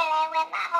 I went my.